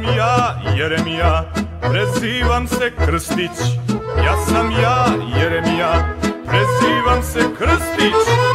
sam ja Jeremija, prezivam se Krstić. Ja sam ja Jeremija, prezivam se Krstić.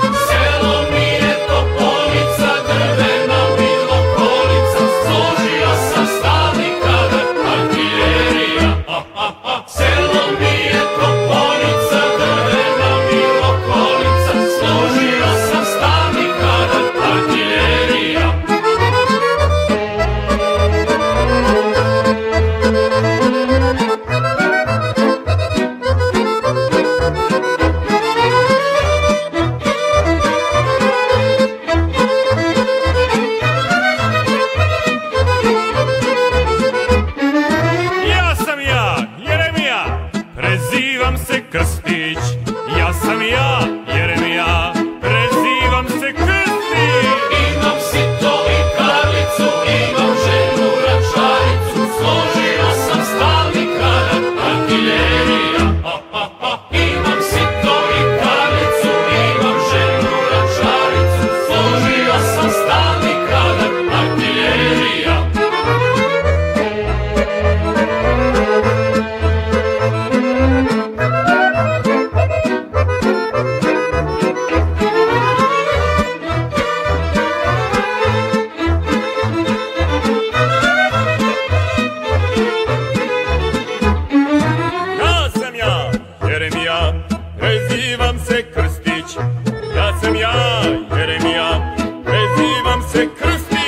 Krstić. Ja sam ja, Jeremija, prezivam se Krstić.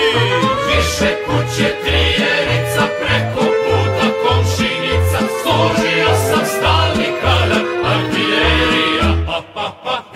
Više kuće trijerica, preko puta komšinica, složio sam stalni kadar artiljerija. Ha, ha, ha.